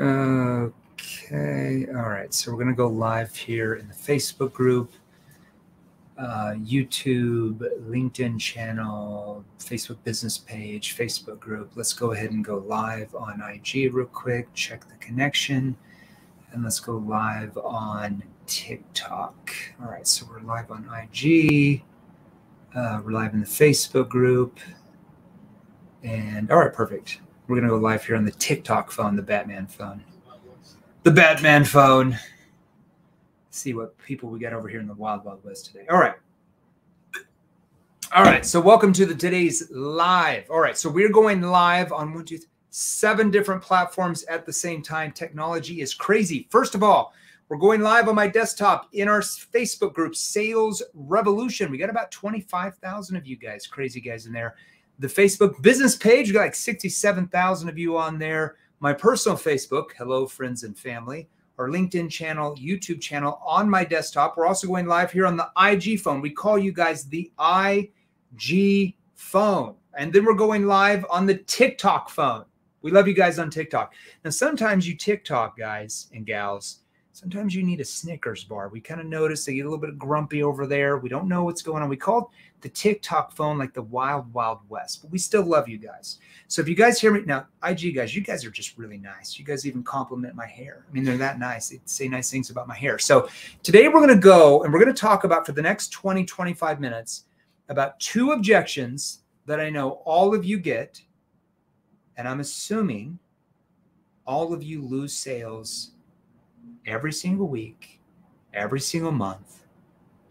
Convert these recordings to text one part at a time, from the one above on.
Okay. All right. So we're going to go live here in the Facebook group, uh, YouTube, LinkedIn channel, Facebook business page, Facebook group. Let's go ahead and go live on IG real quick. Check the connection. And let's go live on TikTok. All right. So we're live on IG. Uh, we're live in the Facebook group. And all right, perfect. We're to go live here on the TikTok phone, the Batman phone. The Batman phone. See what people we got over here in the Wild Wild West today. All right. All right. So welcome to the today's live. All right. So we're going live on one, two, three, seven different platforms at the same time. Technology is crazy. First of all, we're going live on my desktop in our Facebook group, Sales Revolution. We got about 25,000 of you guys, crazy guys in there the Facebook business page. We got like 67,000 of you on there. My personal Facebook, hello, friends and family. Our LinkedIn channel, YouTube channel on my desktop. We're also going live here on the IG phone. We call you guys the IG phone. And then we're going live on the TikTok phone. We love you guys on TikTok. Now, sometimes you TikTok guys and gals, sometimes you need a Snickers bar. We kind of notice they get a little bit grumpy over there. We don't know what's going on. We called the TikTok phone like the wild, wild west, but we still love you guys. So if you guys hear me now, IG guys, you guys are just really nice. You guys even compliment my hair. I mean, they're that nice. They say nice things about my hair. So today we're going to go and we're going to talk about for the next 20, 25 minutes about two objections that I know all of you get. And I'm assuming all of you lose sales every single week, every single month,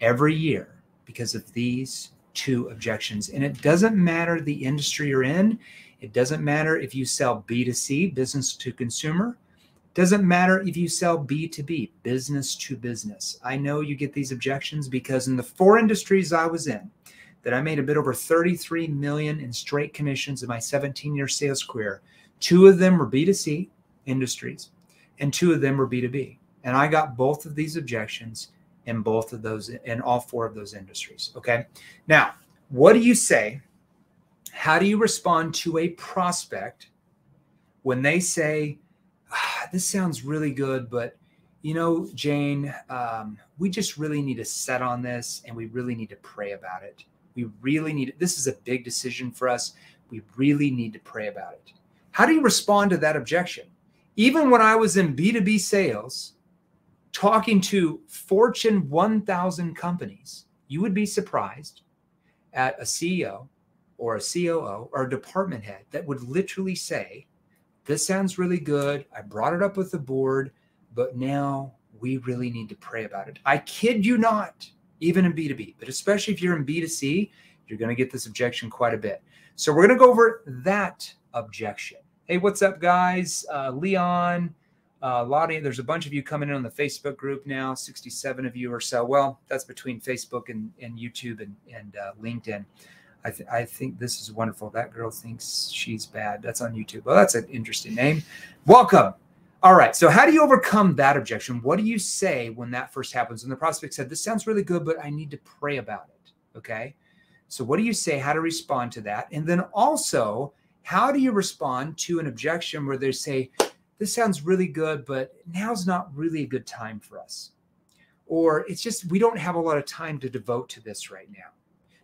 every year because of these two objections. And it doesn't matter the industry you're in. It doesn't matter if you sell B2C, business to consumer. It Doesn't matter if you sell B2B, business to business. I know you get these objections because in the four industries I was in, that I made a bit over 33 million in straight commissions in my 17 year sales career. Two of them were B2C industries, and two of them were B2B. And I got both of these objections in both of those, in all four of those industries. Okay. Now, what do you say? How do you respond to a prospect when they say, ah, This sounds really good, but you know, Jane, um, we just really need to set on this and we really need to pray about it. We really need. This is a big decision for us. We really need to pray about it. How do you respond to that objection? Even when I was in B2B sales, talking to Fortune 1000 companies, you would be surprised at a CEO or a COO or a department head that would literally say, This sounds really good. I brought it up with the board, but now we really need to pray about it. I kid you not, even in B2B, but especially if you're in B2C, you're going to get this objection quite a bit. So we're going to go over that objection. Hey, what's up, guys? Uh, Leon, uh, Lottie, there's a bunch of you coming in on the Facebook group now, 67 of you or so. Well, that's between Facebook and, and YouTube and, and uh, LinkedIn. I, th- I think this is wonderful. That girl thinks she's bad. That's on YouTube. Well, that's an interesting name. Welcome. All right. So, how do you overcome that objection? What do you say when that first happens? And the prospect said, This sounds really good, but I need to pray about it. Okay. So, what do you say? How to respond to that? And then also, how do you respond to an objection where they say, this sounds really good, but now's not really a good time for us. Or it's just, we don't have a lot of time to devote to this right now.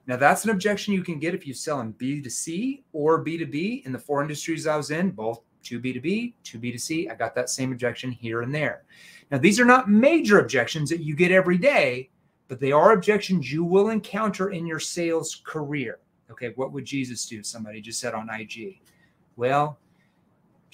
Now, that's an objection you can get if you sell in B2C or B2B in the four industries I was in, both 2B2B, 2B2C. I got that same objection here and there. Now, these are not major objections that you get every day, but they are objections you will encounter in your sales career. Okay, what would Jesus do? Somebody just said on IG. Well,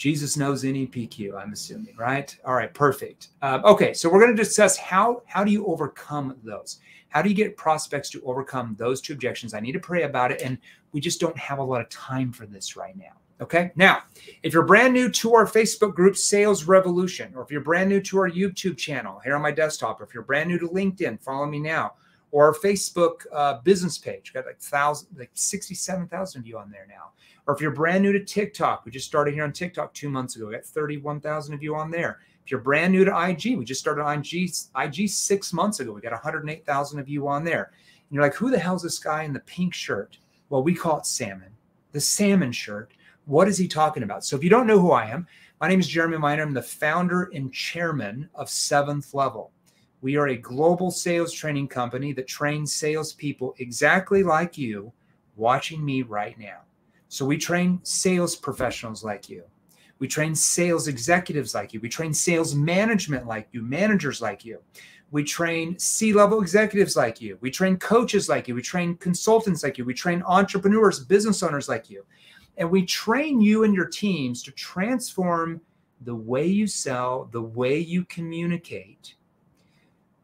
Jesus knows NEPQ, I'm assuming, right? All right, perfect. Uh, okay, so we're going to discuss how how do you overcome those? How do you get prospects to overcome those two objections? I need to pray about it, and we just don't have a lot of time for this right now. Okay, now if you're brand new to our Facebook group, Sales Revolution, or if you're brand new to our YouTube channel here on my desktop, or if you're brand new to LinkedIn, follow me now, or our Facebook uh, business page, got like thousand, like sixty-seven thousand of you on there now or if you're brand new to TikTok, we just started here on TikTok two months ago. We got 31,000 of you on there. If you're brand new to IG, we just started on IG, IG six months ago. We got 108,000 of you on there. And you're like, who the hell's this guy in the pink shirt? Well, we call it salmon, the salmon shirt. What is he talking about? So if you don't know who I am, my name is Jeremy Miner. I'm the founder and chairman of Seventh Level. We are a global sales training company that trains salespeople exactly like you watching me right now. So we train sales professionals like you. We train sales executives like you. We train sales management like you, managers like you. We train C level executives like you. We train coaches like you. We train consultants like you. We train entrepreneurs, business owners like you. And we train you and your teams to transform the way you sell, the way you communicate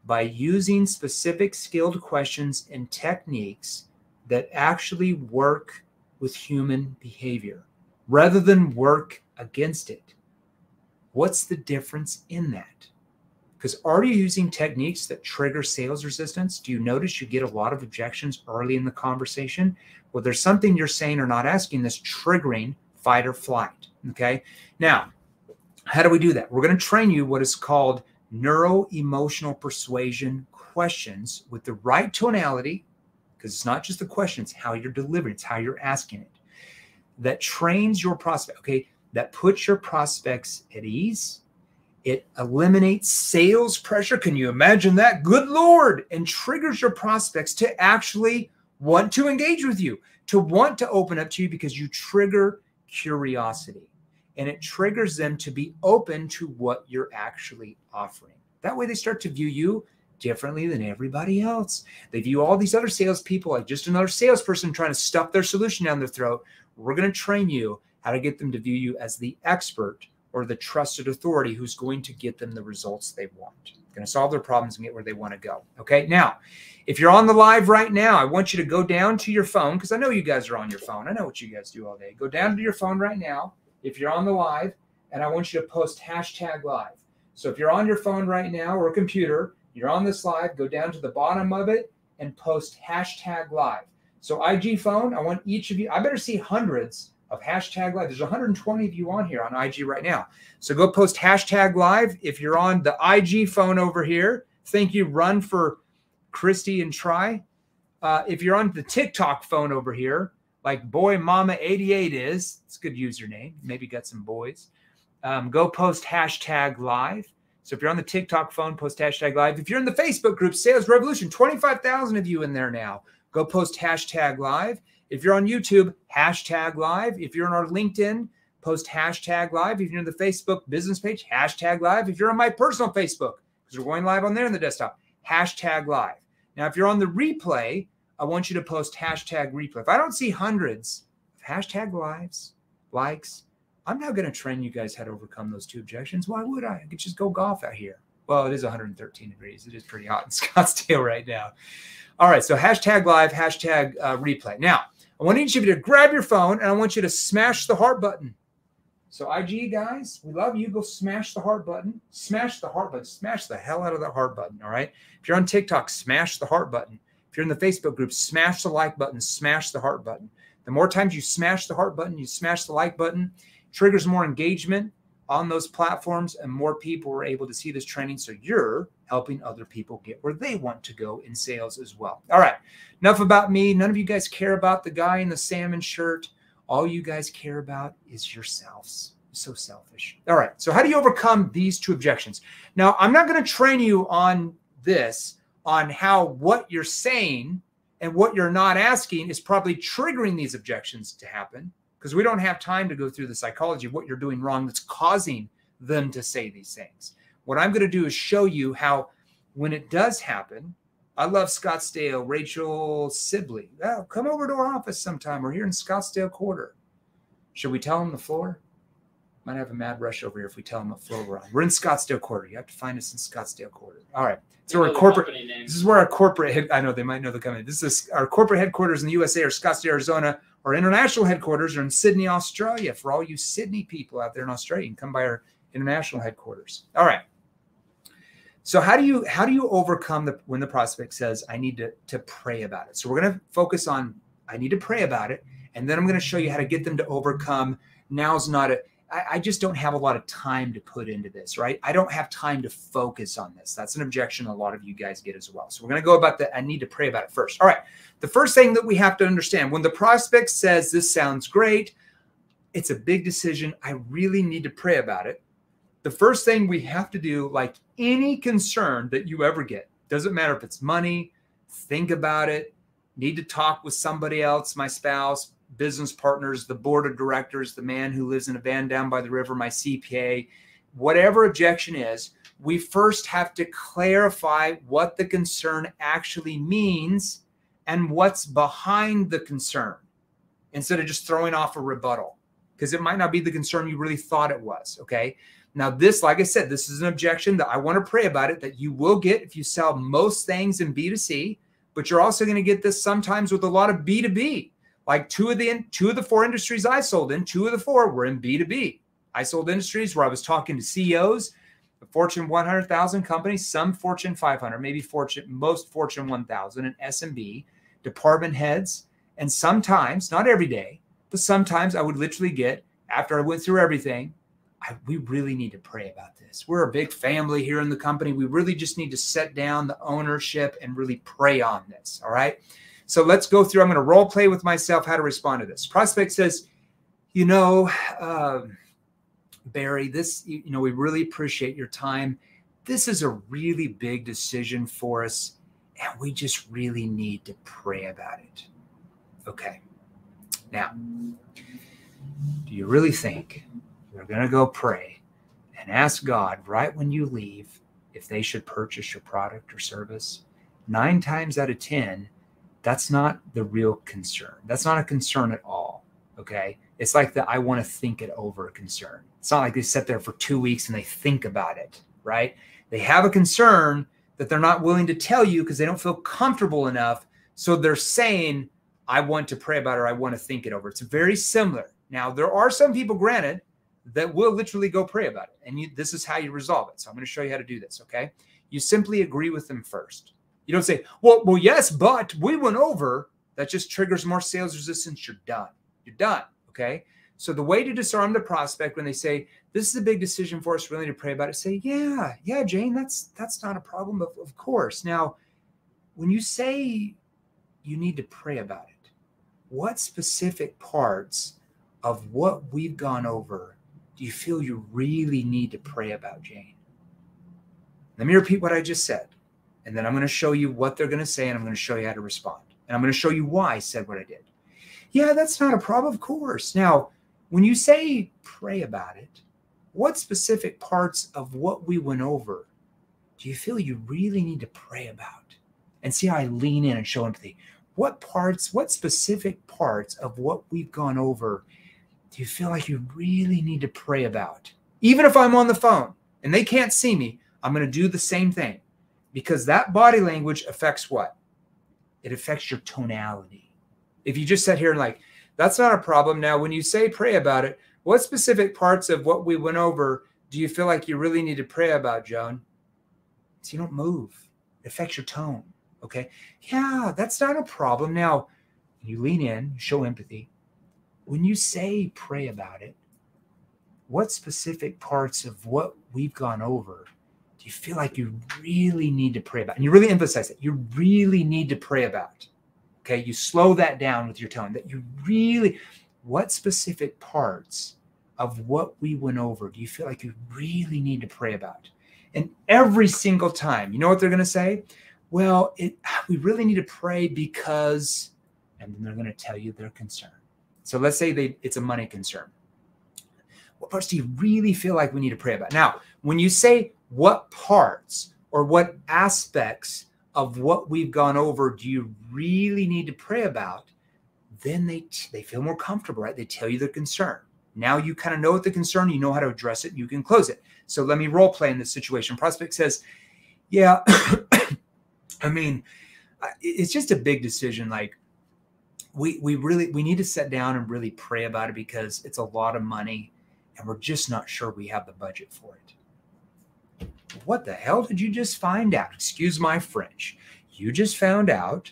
by using specific skilled questions and techniques that actually work with human behavior rather than work against it. What's the difference in that? Because are you using techniques that trigger sales resistance? Do you notice you get a lot of objections early in the conversation? Well, there's something you're saying or not asking that's triggering fight or flight. Okay. Now, how do we do that? We're going to train you what is called neuro emotional persuasion questions with the right tonality, because it's not just the question, it's how you're delivering, it's how you're asking it, that trains your prospect. Okay that puts your prospects at ease. It eliminates sales pressure. Can you imagine that? Good Lord. And triggers your prospects to actually want to engage with you, to want to open up to you because you trigger curiosity and it triggers them to be open to what you're actually offering. That way they start to view you differently than everybody else. They view all these other salespeople like just another salesperson trying to stuff their solution down their throat. We're going to train you how to get them to view you as the expert or the trusted authority who's going to get them the results they want. Going to solve their problems and get where they want to go. Okay. Now, if you're on the live right now, I want you to go down to your phone because I know you guys are on your phone. I know what you guys do all day. Go down to your phone right now if you're on the live, and I want you to post hashtag live. So if you're on your phone right now or a computer, you're on this live, go down to the bottom of it and post hashtag live. So IG phone, I want each of you, I better see hundreds of hashtag live. There's 120 of you on here on IG right now. So go post hashtag live. If you're on the IG phone over here, thank you. Run for Christy and try. Uh, if you're on the TikTok phone over here, like Boy Mama 88 is, it's a good username. Maybe got some boys. Um, go post hashtag live. So if you're on the TikTok phone, post hashtag live. If you're in the Facebook group, Sales Revolution, 25,000 of you in there now. Go post hashtag live. If you're on YouTube, hashtag live. If you're on our LinkedIn, post hashtag live. If you're in the Facebook business page, hashtag live. If you're on my personal Facebook, because we're going live on there on the desktop, hashtag live. Now, if you're on the replay, I want you to post hashtag replay. If I don't see hundreds of hashtag lives, likes, I'm not going to train you guys how to overcome those two objections. Why would I? I could just go golf out here. Well, it is 113 degrees. It is pretty hot in Scottsdale right now. All right, so hashtag live, hashtag uh, replay. Now, I want each of you to grab your phone and I want you to smash the heart button. So, IG guys, we love you. Go smash the heart button. Smash the heart button. Smash the hell out of that heart button. All right. If you're on TikTok, smash the heart button. If you're in the Facebook group, smash the like button. Smash the heart button. The more times you smash the heart button, you smash the like button, triggers more engagement on those platforms, and more people are able to see this training. So you're helping other people get where they want to go in sales as well. All right. Enough about me. None of you guys care about the guy in the salmon shirt. All you guys care about is yourselves. So selfish. All right. So, how do you overcome these two objections? Now, I'm not going to train you on this, on how what you're saying and what you're not asking is probably triggering these objections to happen because we don't have time to go through the psychology of what you're doing wrong that's causing them to say these things. What I'm going to do is show you how, when it does happen, I love Scottsdale. Rachel Sibley. Oh, come over to our office sometime. We're here in Scottsdale Quarter. Should we tell them the floor? Might have a mad rush over here if we tell them the floor we're on. We're in Scottsdale Quarter. You have to find us in Scottsdale Quarter. All right. So our corporate. This is where our corporate. I know they might know the company. This is our corporate headquarters in the USA or Scottsdale, Arizona. Our international headquarters are in Sydney, Australia. For all you Sydney people out there in Australia, you can come by our international headquarters. All right. So how do you how do you overcome the when the prospect says I need to to pray about it? So we're going to focus on I need to pray about it, and then I'm going to show you how to get them to overcome. Now's not a I, I just don't have a lot of time to put into this, right? I don't have time to focus on this. That's an objection a lot of you guys get as well. So we're going to go about that. I need to pray about it first. All right. The first thing that we have to understand when the prospect says this sounds great, it's a big decision. I really need to pray about it. The first thing we have to do, like any concern that you ever get, doesn't matter if it's money, think about it, need to talk with somebody else, my spouse, business partners, the board of directors, the man who lives in a van down by the river, my CPA, whatever objection is, we first have to clarify what the concern actually means and what's behind the concern instead of just throwing off a rebuttal because it might not be the concern you really thought it was. Okay. Now, this, like I said, this is an objection that I want to pray about it that you will get if you sell most things in B2C, but you're also going to get this sometimes with a lot of B2B. Like two of the two of the four industries I sold in, two of the four were in B2B. I sold industries where I was talking to CEOs, Fortune 100,000 companies, some Fortune 500, maybe Fortune most Fortune 1000 and SMB, department heads, and sometimes, not every day, but sometimes I would literally get after I went through everything, I, we really need to pray about this. We're a big family here in the company. We really just need to set down the ownership and really pray on this. All right. So let's go through. I'm going to role play with myself how to respond to this. Prospect says, you know, uh, Barry, this, you, you know, we really appreciate your time. This is a really big decision for us, and we just really need to pray about it. Okay. Now, do you really think you're going to go pray and ask God right when you leave if they should purchase your product or service? Nine times out of 10, that's not the real concern. That's not a concern at all. Okay. It's like the I want to think it over concern. It's not like they sit there for two weeks and they think about it, right? They have a concern that they're not willing to tell you because they don't feel comfortable enough. So they're saying, I want to pray about it or I want to think it over. It's very similar. Now, there are some people, granted, that will literally go pray about it. And you, this is how you resolve it. So I'm going to show you how to do this. Okay. You simply agree with them first. You don't say, well, well, yes, but we went over. That just triggers more sales resistance. You're done. You're done. Okay. So the way to disarm the prospect when they say, this is a big decision for us, really to pray about it, say, yeah, yeah, Jane, that's that's not a problem. Of, of course. Now, when you say you need to pray about it, what specific parts of what we've gone over do you feel you really need to pray about, Jane? Let me repeat what I just said. And then I'm going to show you what they're going to say, and I'm going to show you how to respond. And I'm going to show you why I said what I did. Yeah, that's not a problem, of course. Now, when you say pray about it, what specific parts of what we went over do you feel you really need to pray about? And see how I lean in and show empathy what parts, what specific parts of what we've gone over do you feel like you really need to pray about? Even if I'm on the phone and they can't see me, I'm going to do the same thing because that body language affects what? It affects your tonality. If you just sit here and like, that's not a problem. Now, when you say pray about it, what specific parts of what we went over do you feel like you really need to pray about, Joan? So you don't move. It affects your tone. Okay. Yeah, that's not a problem. Now, you lean in, show empathy. When you say pray about it, what specific parts of what we've gone over you feel like you really need to pray about? And you really emphasize it. You really need to pray about. Okay. You slow that down with your tone that you really, what specific parts of what we went over do you feel like you really need to pray about? And every single time, you know what they're going to say? well, it, ah, we really need to pray because, and then they're going to tell you their concern. So let's say they, it's a money concern. What parts do you really feel like we need to pray about? Now, when you say what parts or what aspects of what we've gone over do you really need to pray about, then they they feel more comfortable, right? They tell you their concern. Now you kind of know what the concern, you know how to address it, you can close it. So let me role play in this situation. Prospect says, "Yeah, I mean, it's just a big decision. Like we we really we need to sit down and really pray about it because it's a lot of money, and we're just not sure we have the budget for it. What the hell did you just find out? Excuse my French. You just found out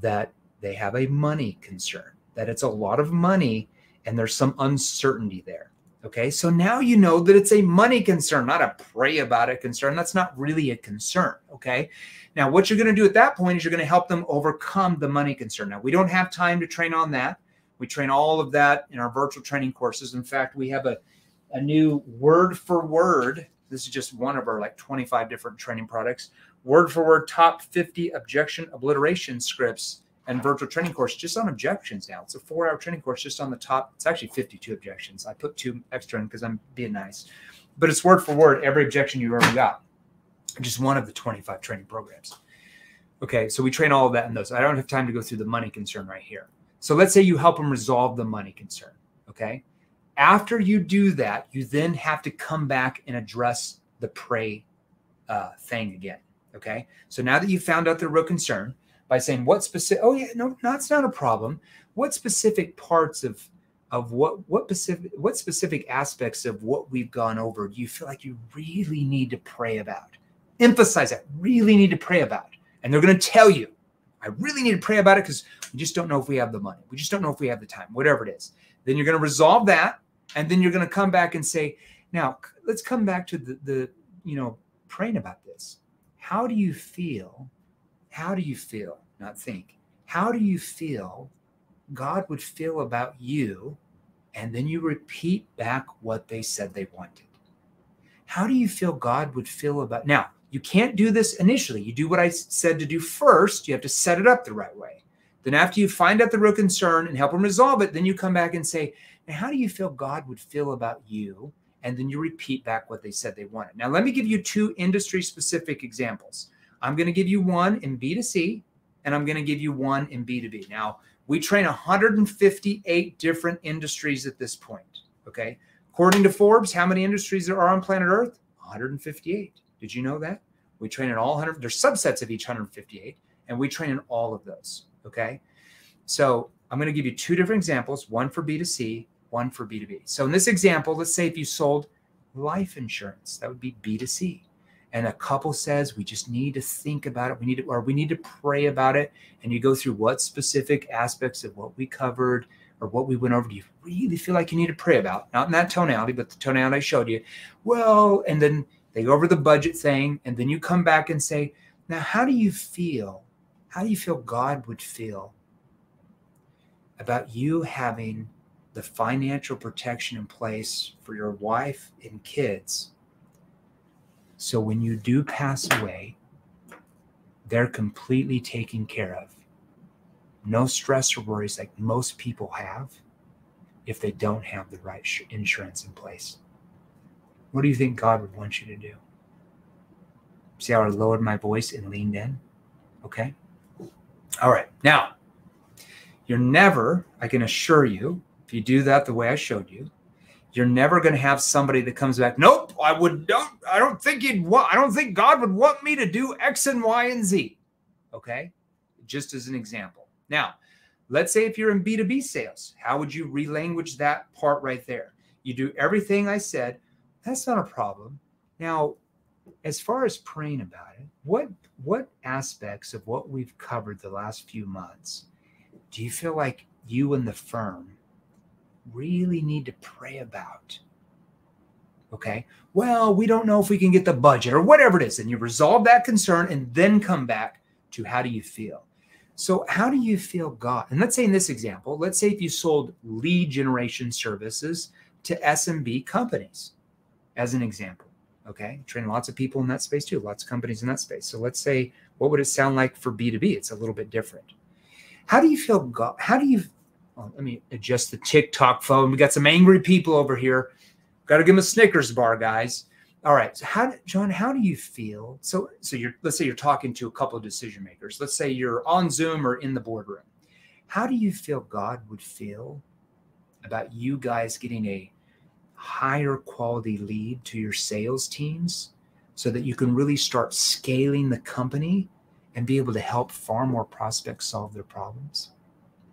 that they have a money concern, that it's a lot of money and there's some uncertainty there. Okay. So now you know that it's a money concern, not a pray about it concern. That's not really a concern. Okay. Now, what you're going to do at that point is you're going to help them overcome the money concern. Now, we don't have time to train on that, We train all of that in our virtual training courses. In fact, we have a, a new word for word. This is just one of our like 25 different training products. Word for word top 50 objection obliteration scripts and virtual training course just on objections now. It's a four hour training course just on the top. It's actually 52 objections. I put two extra in because I'm being nice, but it's word for word every objection you ever got. Just one of the 25 training programs. Okay, so we train all of that in those. I don't have time to go through the money concern right here. So let's say you help them resolve the money concern. Okay. After you do that, you then have to come back and address the pray uh, thing again. Okay. So now that you found out the real concern by saying what specific, oh, yeah, no, that's not a problem. What specific parts of of what what specific what specific aspects of what we've gone over do you feel like you really need to pray about emphasize that really need to pray about and they're going to tell you I really need to pray about it because we just don't know if we have the money. We just don't know if we have the time, whatever it is. Then you're going to resolve that. And then you're going to come back and say, now let's come back to the, the, you know, praying about this. How do you feel? How do you feel? Not think. How do you feel God would feel about you? And then you repeat back what they said they wanted. How do you feel God would feel about now? You can't do this initially. You do what I said to do first. You have to set it up the right way. Then, after you find out the real concern and help them resolve it, then you come back and say, How do you feel God would feel about you? And then you repeat back what they said they wanted. Now, let me give you two industry specific examples. I'm going to give you one in B2C, and I'm going to give you one in B2B. Now, we train 158 different industries at this point. Okay. According to Forbes, how many industries there are on planet Earth? 158. Did you know that? We train in all 100, there's subsets of each 158, and we train in all of those. Okay. So I'm going to give you two different examples one for B2C, one for B2B. So in this example, let's say if you sold life insurance, that would be B2C. And a couple says we just need to think about it. We need to, or we need to pray about it. And you go through what specific aspects of what we covered or what we went over do you really feel like you need to pray about? Not in that tonality, but the tonality I showed you. Well, and then they go over the budget thing, and then you come back and say, Now, how do you feel? How do you feel God would feel about you having the financial protection in place for your wife and kids? So when you do pass away, they're completely taken care of. No stress or worries like most people have if they don't have the right insurance in place. What do you think God would want you to do? See how I lowered my voice and leaned in? Okay. All right. Now, you're never, I can assure you, if you do that the way I showed you, you're never going to have somebody that comes back, nope, I would don't, I don't think he'd want, I don't think God would want me to do X and Y and Z. Okay. Just as an example. Now, let's say if you're in B2B sales, how would you relanguage that part right there? You do everything I said, that's not a problem. Now, as far as praying about it, what what aspects of what we've covered the last few months do you feel like you and the firm really need to pray about? Okay. Well, we don't know if we can get the budget or whatever it is. And you resolve that concern and then come back to how do you feel? So, how do you feel God? And let's say in this example, let's say if you sold lead generation services to SMB companies as an example. Okay. Train lots of people in that space too, lots of companies in that space. So let's say, what would it sound like for B2B? It's a little bit different. How do you feel? God, how do you, well, let me adjust the TikTok phone. We got some angry people over here. Got to give them a Snickers bar, guys. All right. So how, John, how do you feel? So, so you're, let's say you're talking to a couple of decision makers. Let's say you're on Zoom or in the boardroom. How do you feel God would feel about you guys getting a higher quality lead to your sales teams so that you can really start scaling the company and be able to help far more prospects solve their problems?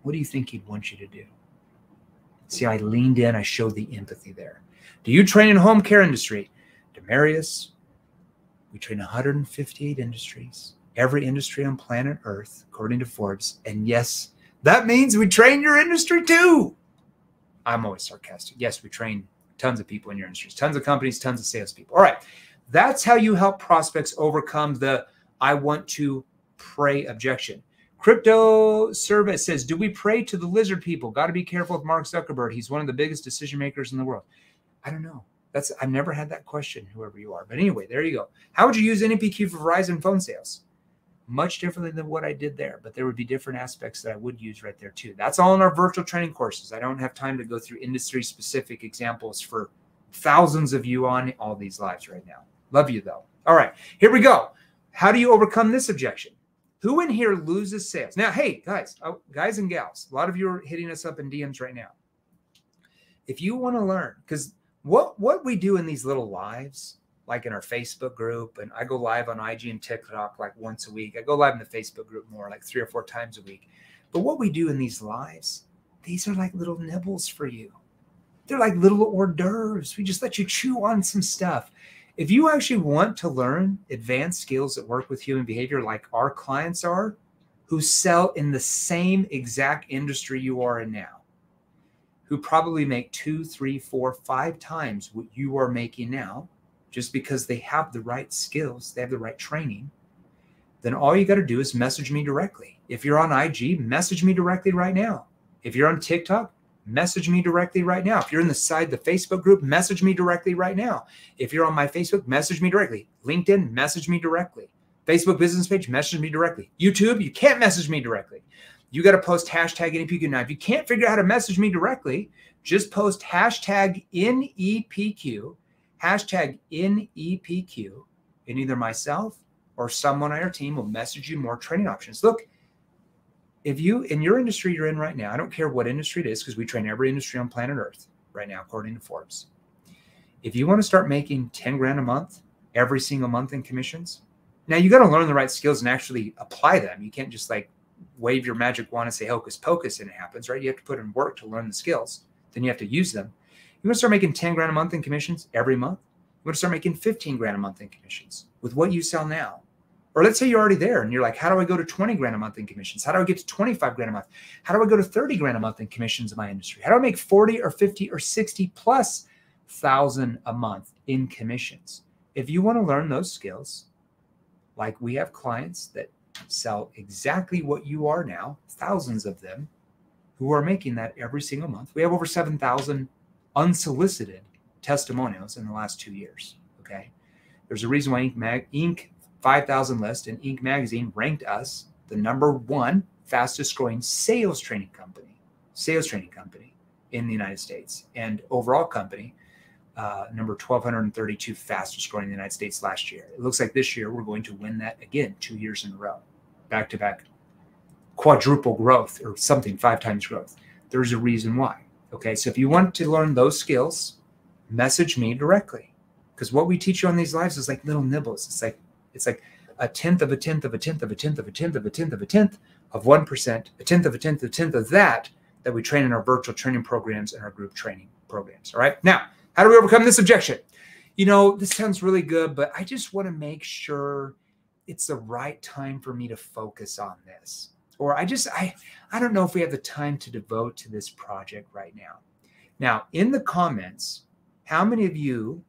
What do you think he'd want you to do? See, I leaned in, I showed the empathy there. Do you train in home care industry? Demarius, we train 158 industries, every industry on planet Earth, according to Forbes. And yes, that means we train your industry too. I'm always sarcastic. Yes, we train tons of people in your industries, tons of companies, tons of salespeople. All right. That's how you help prospects overcome the I want to pray objection. Crypto Service says, Do we pray to the lizard people? Got to be careful with Mark Zuckerberg. He's one of the biggest decision makers in the world. I don't know. That's I've never had that question, whoever you are. But anyway, there you go. How would you use NEPQ for Verizon phone sales? Much differently than what I did there, but there would be different aspects that I would use right there too. That's all in our virtual training courses. I don't have time to go through industry specific examples for thousands of you on all these lives right now. Love you though. All right, here we go. How do you overcome this objection? Who in here loses sales? Now, hey, guys, oh, guys and gals, a lot of you are hitting us up in DMs right now. If you want to learn, because what what we do in these little lives, like in our Facebook group, and I go live on IG and TikTok like once a week. I go live in the Facebook group more, like three or four times a week. But what we do in these lives, these are like little nibbles for you. They're like little hors d'oeuvres. We just let you chew on some stuff if you actually want to learn advanced skills that work with human behavior like our clients are who sell in the same exact industry you are in now who probably make two three four five times what you are making now just because they have the right skills they have the right training then all you got to do is message me directly. If you're on ig message me directly right now. If you're on tiktok message me directly right now. If you're in the side, the Facebook group, message me directly right now. If you're on my Facebook, message me directly. LinkedIn, message me directly. Facebook business page, message me directly. YouTube, you can't message me directly. You got to post hashtag NEPQ. Now, if you can't figure out how to message me directly, just post hashtag NEPQ, hashtag NEPQ, and either myself or someone on your team will message you more training options. Look, if you in your industry you're in right now, I don't care what industry it is, because we train every industry on planet Earth right now, according to Forbes. If you want to start making 10 grand a month every single month in commissions, now you got to learn the right skills and actually apply them. You can't just like wave your magic wand and say hocus pocus and it happens, right? You have to put in work to learn the skills. Then you have to use them. You want to start making 10 grand a month in commissions every month. You want to start making 15 grand a month in commissions with what you sell now. Or let's say you're already there and you're like, how do I go to 20 grand a month in commissions? How do I get to 25 grand a month? How do I go to 30 grand a month in commissions in my industry? How do I make 40 or 50 or 60 plus thousand a month in commissions? If you want to learn those skills, like we have clients that sell exactly what you are now, thousands of them who are making that every single month. We have over 7,000 unsolicited testimonials in the last two years. Okay. There's a reason why Inc. 5000 list and Inc. magazine ranked us the number one fastest growing sales training company, sales training company in the United States, and overall company, uh, number 1232 fastest growing in the United States last year. It looks like this year we're going to win that again, two years in a row, back to back, quadruple growth or something, five times growth. There's a reason why. Okay, so if you want to learn those skills, message me directly because what we teach you on these lives is like little nibbles. It's like it's like a tenth of a tenth of a tenth of a tenth of a tenth of a tenth of a tenth of 1%, a tenth of a tenth of a tenth of that that we train in our virtual training programs and our group training programs. All right. Now, how do we overcome this objection? You know, this sounds really good, but I just want to make sure it's the right time for me to focus on this. Or I just, I, I don't know if we have the time to devote to this project right now. Now, in the comments, how many of you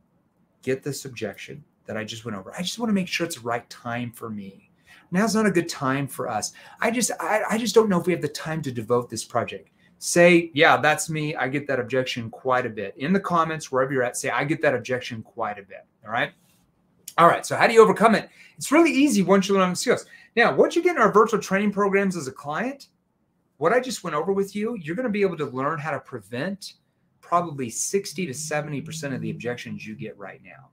get this objection? That I just went over. I just want to make sure it's the right time for me. Now's not a good time for us. I just I, I just don't know if we have the time to devote this project. Say, yeah, that's me. I get that objection quite a bit. In the comments, wherever you're at, say, I get that objection quite a bit. All right. All right. So how do you overcome it? It's really easy once you learn the skills. Now, once you get in our virtual training programs as a client, what I just went over with you, you're going to be able to learn how to prevent probably 60 to 70% of the objections you get right now.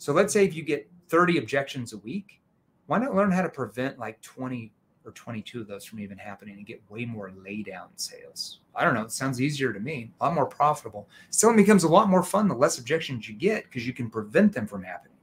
So let's say if you get 30 objections a week, why not learn how to prevent like 20 or 22 of those from even happening and get way more lay down sales? I don't know. It sounds easier to me, a lot more profitable. Selling becomes a lot more fun the less objections you get because you can prevent them from happening.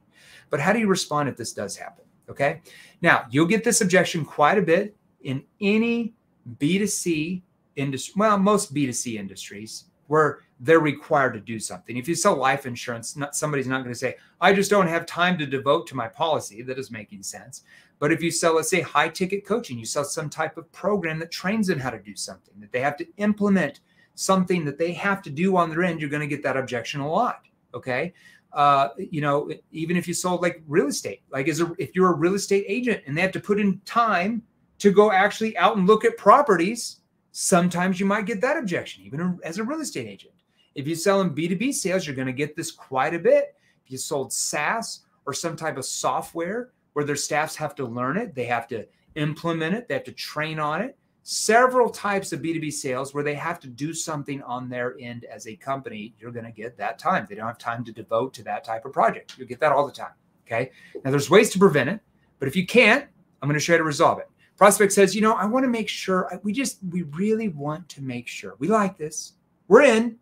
But how do you respond if this does happen? Okay. Now, you'll get this objection quite a bit in any B2C industry, well, most B2C industries where they're required to do something. If you sell life insurance, not, somebody's not going to say, I just don't have time to devote to my policy. That is making sense. But if you sell, let's say, high ticket coaching, you sell some type of program that trains them how to do something, that they have to implement something that they have to do on their end, you're going to get that objection a lot. Okay. Uh, you know, even if you sold like real estate, like as a, if you're a real estate agent and they have to put in time to go actually out and look at properties, sometimes you might get that objection, even as a real estate agent. If you sell selling B2B sales, you're going to get this quite a bit. If you sold SaaS or some type of software where their staffs have to learn it, they have to implement it, they have to train on it. Several types of B2B sales where they have to do something on their end as a company, you're going to get that time. They don't have time to devote to that type of project. You'll get that all the time. Okay. Now, there's ways to prevent it, but if you can't, I'm going to show you how to resolve it. Prospect says, you know, I want to make sure, we just, we really want to make sure we like this. We're in,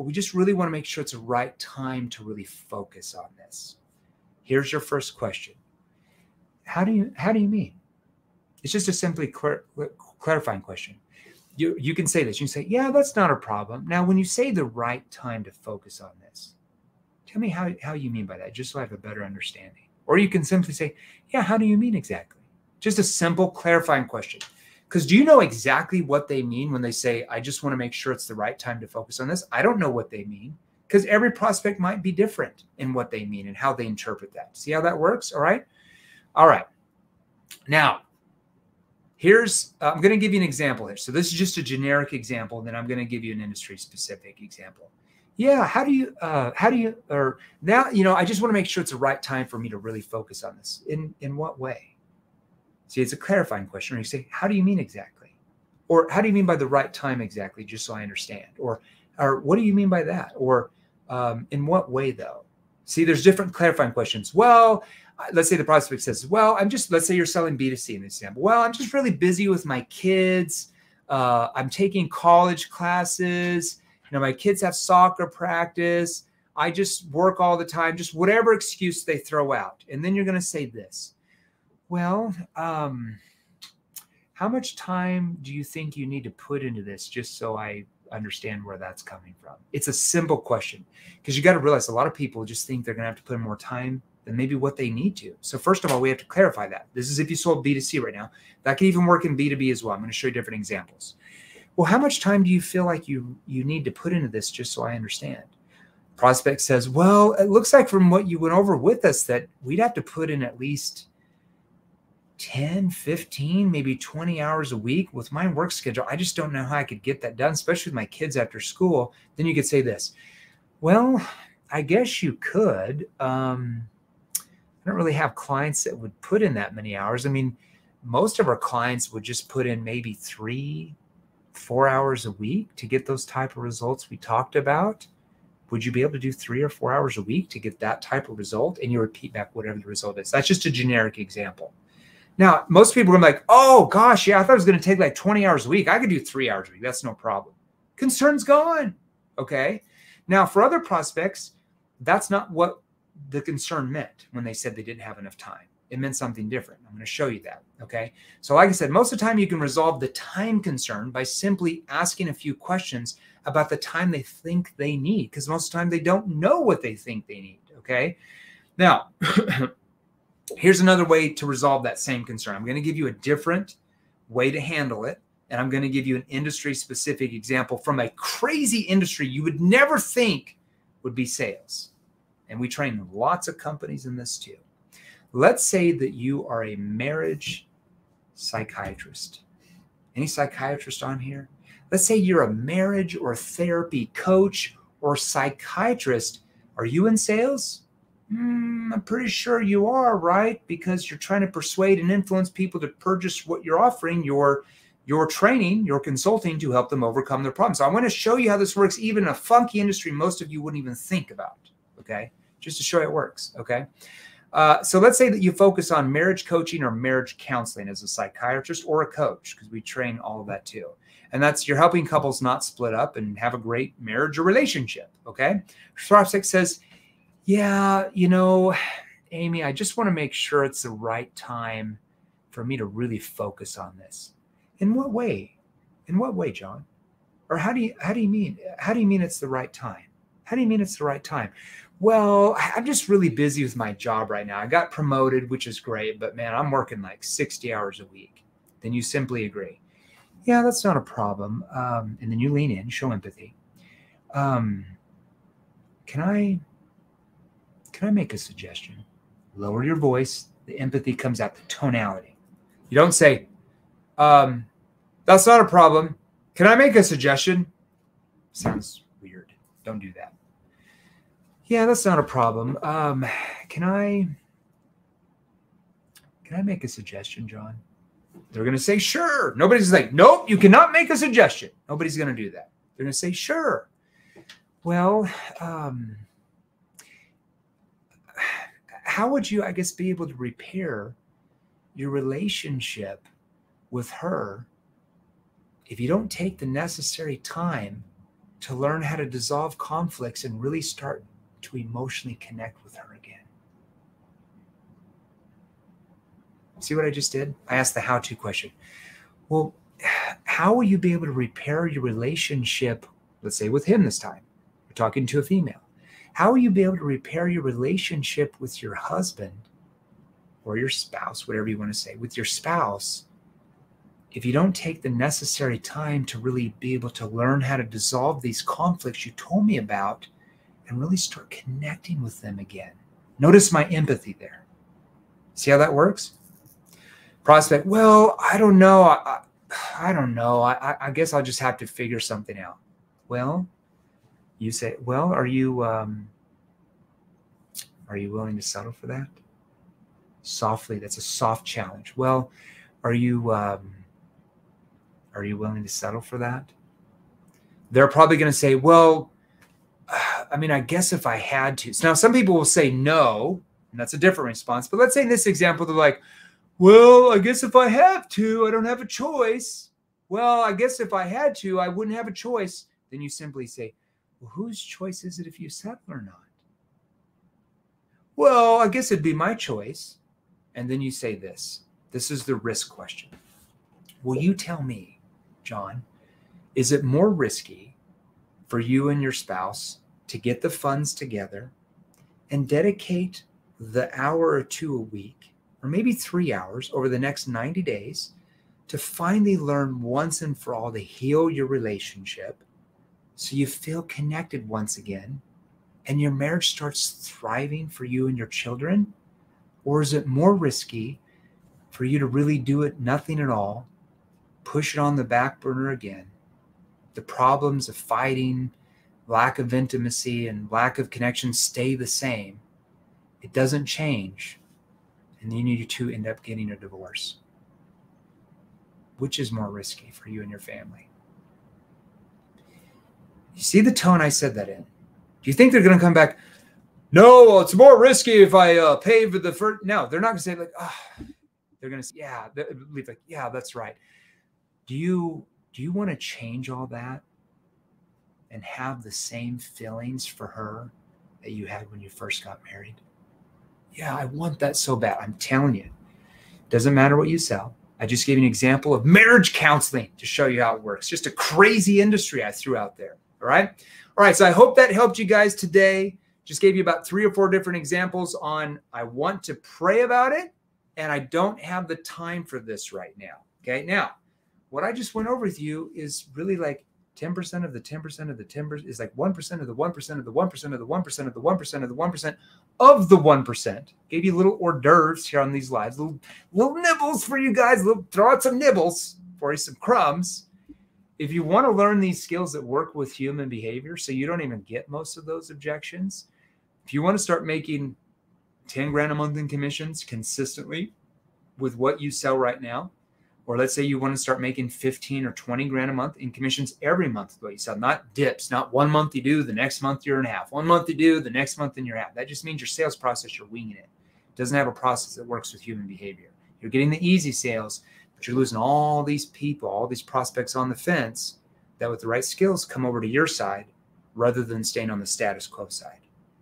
but we just really want to make sure it's the right time to really focus on this. Here's your first question. How do you, how do you mean? It's just a simply clar- clarifying question. You, you can say this. You say, yeah, that's not a problem. Now, when you say the right time to focus on this, tell me how, how you mean by that, just so I have a better understanding. Or you can simply say, yeah, how do you mean exactly? Just a simple clarifying question. Because do you know exactly what they mean when they say, I just want to make sure it's the right time to focus on this? I don't know what they mean because every prospect might be different in what they mean and how they interpret that. See how that works? All right. All right. Now, here's, uh, I'm going to give you an example here. So this is just a generic example. And then I'm going to give you an industry specific example. Yeah. How do you, uh, how do you, or now, you know, I just want to make sure it's the right time for me to really focus on this. In, in what way? See, it's a clarifying question. you say, how do you mean exactly? Or how do you mean by the right time exactly, just so I understand? Or, or what do you mean by that? Or um, in what way though? See, there's different clarifying questions. Well, let's say the prospect says, well, I'm just, let's say you're selling B2C in this example. Well, I'm just really busy with my kids. Uh, I'm taking college classes. You know, my kids have soccer practice. I just work all the time, just whatever excuse they throw out. And then you're going to say this well, um, how much time do you think you need to put into this just so I understand where that's coming from? It's a simple question because you got to realize a lot of people just think they're going to have to put in more time than maybe what they need to. So, first of all, we have to clarify that. This is if you sold B2C right now. That could even work in B2B as well. I'm going to show you different examples. Well, how much time do you feel like you you need to put into this just so I understand? Prospect says, "Well, it looks like from what you went over with us that we'd have to put in at least 10, 15, maybe 20 hours a week with my work schedule. I just don't know how I could get that done, especially with my kids after school. Then you could say this Well, I guess you could. Um, I don't really have clients that would put in that many hours. I mean, most of our clients would just put in maybe three, four hours a week to get those type of results we talked about. Would you be able to do three or four hours a week to get that type of result? And you repeat back whatever the result is. That's just a generic example. Now, most people are like, oh gosh, yeah, I thought it was going to take like 20 hours a week. I could do three hours a week. That's no problem. Concern's gone. Okay. Now, for other prospects, that's not what the concern meant when they said they didn't have enough time. It meant something different. I'm going to show you that. Okay. So, like I said, most of the time you can resolve the time concern by simply asking a few questions about the time they think they need, because most of the time they don't know what they think they need. Okay. Now, Here's another way to resolve that same concern. I'm going to give you a different way to handle it. And I'm going to give you an industry specific example from a crazy industry you would never think would be sales. And we train lots of companies in this too. Let's say that you are a marriage psychiatrist. Any psychiatrist on here? Let's say you're a marriage or therapy coach or psychiatrist. Are you in sales? Mm, I'm pretty sure you are, right? Because you're trying to persuade and influence people to purchase what you're offering, your your training, your consulting to help them overcome their problems. So I want to show you how this works, even in a funky industry most of you wouldn't even think about. Okay, just to show it works. Okay. Uh, so let's say that you focus on marriage coaching or marriage counseling as a psychiatrist or a coach, because we train all of that too. And that's you're helping couples not split up and have a great marriage or relationship. Okay. Swarovski says, yeah, you know, Amy, I just want to make sure it's the right time for me to really focus on this. In what way? In what way, John? Or how do you how do you mean how do you mean it's the right time? How do you mean it's the right time? Well, I'm just really busy with my job right now. I got promoted, which is great, but man, I'm working like 60 hours a week. Then you simply agree. Yeah, that's not a problem. Um, and then you lean in, show empathy. Um, can I can I make a suggestion? Lower your voice. The empathy comes out, the tonality. You don't say, Um, that's not a problem. Can I make a suggestion? Sounds weird. Don't do that. Yeah, that's not a problem. Um, can I can I make a suggestion, John? They're going to say, sure. Nobody's like, nope, you cannot make a suggestion. Nobody's going to do that. They're going to say, sure. Well, um, how would you, I guess, be able to repair your relationship with her if you don't take the necessary time to learn how to dissolve conflicts and really start to emotionally connect with her again? See what I just did? I asked the how to question. Well, how will you be able to repair your relationship, let's say with him this time? We're talking to a female. How will you be able to repair your relationship with your husband or your spouse, whatever you want to say, with your spouse, if you don't take the necessary time to really be able to learn how to dissolve these conflicts you told me about and really start connecting with them again? Notice my empathy there. See how that works? prospect, well, I don't know. I, I, I don't know. I, I guess I'll just have to figure something out. Well, you say, well, are you, um, are you willing to settle for that? Softly, that's a soft challenge. Well, are you, um, are you willing to settle for that? They're probably going to say, well, I mean, I guess if I had to. Now some people will say no, and that's a different response. But let's say in this example, they're like, well, I guess if I have to, I don't have a choice. Well, I guess if I had to, I wouldn't have a choice. Then you simply say, well, whose choice is it if you settle or not? Well, I guess it'd be my choice. And then you say this this is the risk question. Will you tell me, John, is it more risky for you and your spouse to get the funds together and dedicate the hour or two a week or maybe three hours over the next 90 days to finally learn once and for all to heal your relationship so you feel connected once again and your marriage starts thriving for you and your children? Or is it more risky for you to really do it nothing at all, push it on the back burner again? The problems of fighting, lack of intimacy, and lack of connection stay the same. It doesn't change and then you two end up getting a divorce. Which is more risky for you and your family? You see the tone I said that in? Do you think they're going to come back? No, well, it's more risky if I uh, pay for the first. No, they're not going to say like, oh. they're going to say, yeah, leave like, yeah, that's right. Do you do you want to change all that and have the same feelings for her that you had when you first got married? Yeah, I want that so bad. I'm telling you, doesn't matter what you sell. I just gave you an example of marriage counseling to show you how it works. Just a crazy industry I threw out there. All right. All right. So I hope that helped you guys today. Just gave you about three or four different examples on I want to pray about it and I don't have the time for this right now. Okay. Now, what I just went over with you is really like 10% of the 10% of the 10% is like 1% of the 1% of the 1% of the 1% of the 1% of the 1% of the 1%. Gave you little hors d'oeuvres here on these lives, little, little nibbles for you guys, little, throw out some nibbles for you, some crumbs. If you want to learn these skills that work with human behavior so you don't even get most of those objections, if you want to start making 10 grand a month in commissions consistently with what you sell right now, or let's say you want to start making 15 or 20 grand a month in commissions every month what you sell not dips not one month you do the next month you're in half one month you do the next month in your half that just means your sales process you're winging it. it doesn't have a process that works with human behavior you're getting the easy sales but you're losing all these people all these prospects on the fence that with the right skills come over to your side rather than staying on the status quo side.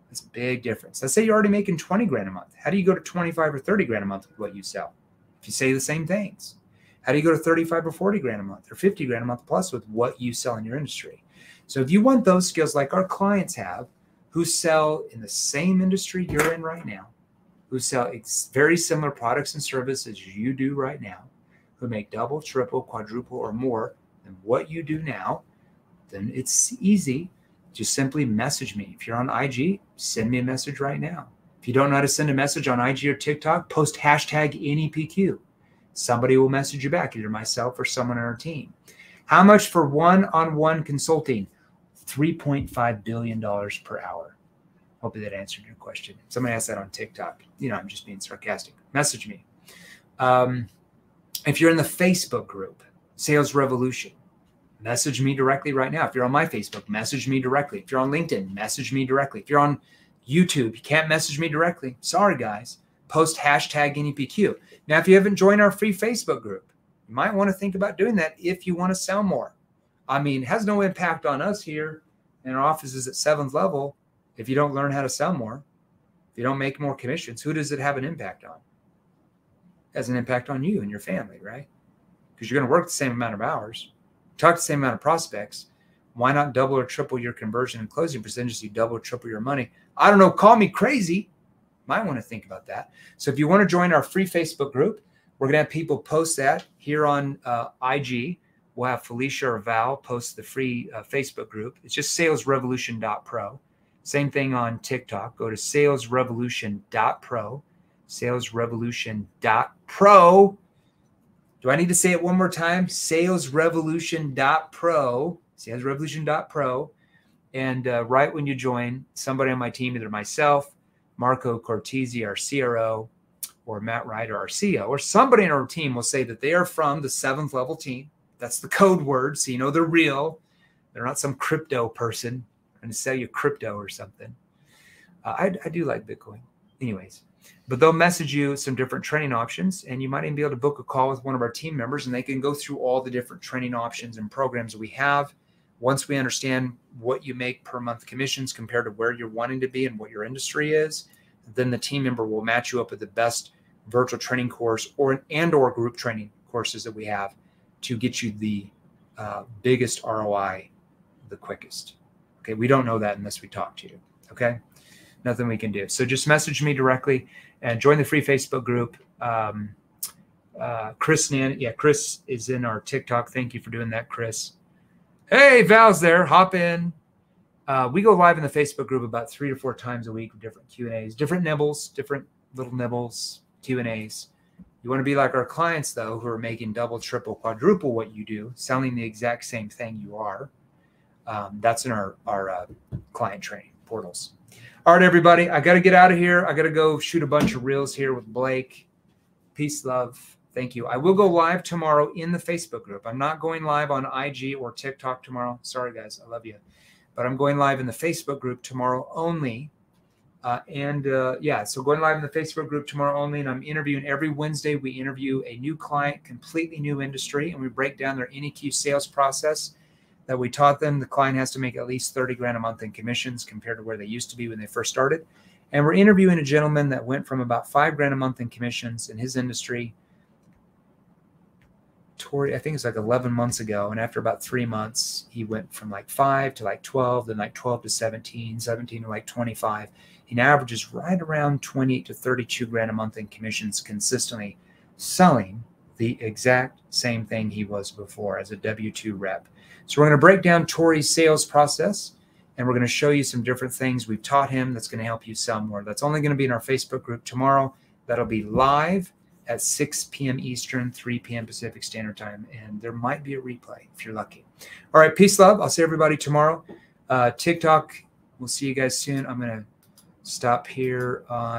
That's a big difference. Let's say you're already making 20 grand a month. How do you go to 25 or 30 grand a month with what you sell? If you say the same things. How do you go to 35 or 40 grand a month or 50 grand a month plus with what you sell in your industry? So if you want those skills like our clients have, who sell in the same industry you're in right now, who sell very similar products and services you do right now, who make double, triple, quadruple, or more than what you do now, then it's easy. Just simply message me. If you're on IG, send me a message right now. If you don't know how to send a message on IG or TikTok, post hashtag NEPQ Somebody will message you back, either myself or someone on our team. How much for one on one consulting? $3.5 billion per hour. Hopefully that answered your question. Somebody asked that on TikTok. You know, I'm just being sarcastic. Message me. Um, if you're in the Facebook group, Sales Revolution, message me directly right now. If you're on my Facebook, message me directly. If you're on LinkedIn, message me directly. If you're on YouTube, you can't message me directly. Sorry, guys. Post hashtag NEPQ. Now, if you haven't joined our free Facebook group, you might want to think about doing that if you want to sell more. I mean, has no impact on us here in our offices at seventh level if you don't learn how to sell more, if you don't make more commissions, who does it have an impact on? Has an impact on you and your family, right? Because you're going to work the same amount of hours, talk the same amount of prospects. Why not double or triple your conversion and closing percentages? You double or triple your money. I don't know. Call me crazy. Might want to think about that. So if you want to join our free Facebook group, we're going to have people post that here on uh, IG. We'll have Felicia or Val post the free uh, Facebook group. It's just salesrevolution.pro. Same thing on TikTok. Go to salesrevolution.pro, salesrevolution.pro. Do I need to say it one more time? Salesrevolution.pro, salesrevolution.pro. And uh, right when you join, somebody on my team, either myself, Marco Cortese, our CRO, or Matt Ryder, our CEO, or somebody in our team will say that they are from the seventh level team. That's the code word. So you know they're real. They're not some crypto person and sell you crypto or something. Uh, I, I do like Bitcoin. Anyways, but they'll message you some different training options, and you might even be able to book a call with one of our team members, and they can go through all the different training options and programs we have. Once we understand what you make per month commissions compared to where you're wanting to be and what your industry is, then the team member will match you up with the best virtual training course or an and or group training courses that we have to get you the uh, biggest ROI the quickest. Okay, we don't know that unless we talk to you. Okay, nothing we can do. So just message me directly and join the free Facebook group. Um, uh, Chris Nan, yeah, Chris is in our TikTok. Thank you for doing that, Chris. Hey, Val's there. Hop in. Uh, we go live in the Facebook group about three to four times a week with different Q and A's, different nibbles, different little nibbles, Q and A's. You want to be like our clients though, who are making double, triple, quadruple what you do, selling the exact same thing you are. Um, that's in our our uh, client training portals. All right, everybody, I got to get out of here. I got to go shoot a bunch of reels here with Blake. Peace, love. Thank you. I will go live tomorrow in the Facebook group. I'm not going live on IG or TikTok tomorrow. Sorry, guys. I love you. But I'm going live in the Facebook group tomorrow only. Uh, and uh, yeah, so going live in the Facebook group tomorrow only. And I'm interviewing every Wednesday. We interview a new client, completely new industry, and we break down their NEPQ sales process that we taught them the client has to make at least 30 grand a month in commissions compared to where they used to be when they first started. And we're interviewing a gentleman that went from about five grand a month in commissions in his industry. Tori, I think it's like 11 months ago. And after about three months, he went from like five to like 12, then like 12 to 17, 17 to like 25. He averages right around 28 to 32 grand a month in commissions consistently selling the exact same thing he was before as a W 2 rep. So we're going to break down Tori's sales process and we're going to show you some different things we've taught him that's going to help you sell more. That's only going to be in our Facebook group tomorrow. That'll be live at 6 p.m. Eastern, 3 p.m. Pacific Standard Time. And there might be a replay if you're lucky. All right, peace, love. I'll see everybody tomorrow. Uh, TikTok, we'll see you guys soon. I'm going to stop here.